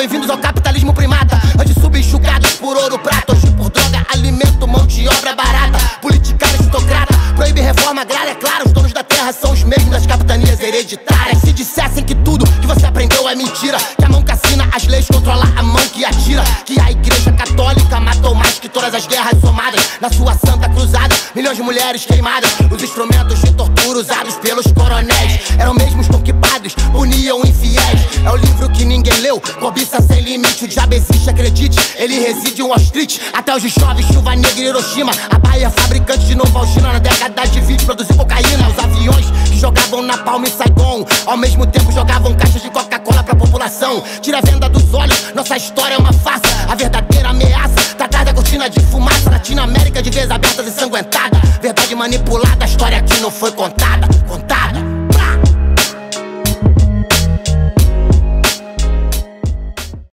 Bem-vindos ao capitalismo primata. Antes subjugados por ouro prata, hoje por droga, alimento, mão de obra barata. Política aristocrata, proíbe reforma agrária. É claro, os donos da terra são os mesmos das capitanias hereditárias. Se dissessem que tudo que você aprendeu é mentira, que a mão que assina as leis controla a mão que atira, que a igreja católica matou mais que todas as guerras somadas na sua santa cruzada. Milhões de mulheres queimadas, os instrumentos de tortura usados pelos coronéis eram mesmos que ninguém leu, cobiça sem limite. O diabo existe, acredite, ele reside em Wall Street. Até os jovens, chuva negra em Hiroshima. A Bahia, fabricante de Novalgina na década de 20, produziu cocaína. Os aviões que jogavam na palma em Saigon, ao mesmo tempo jogavam caixas de Coca-Cola pra população. Tira a venda dos olhos, nossa história é uma farsa. A verdadeira ameaça tá atrás da cortina de fumaça. Latinoamérica de vez abertas e sanguentada. Verdade manipulada, a história aqui não foi contada. Contada.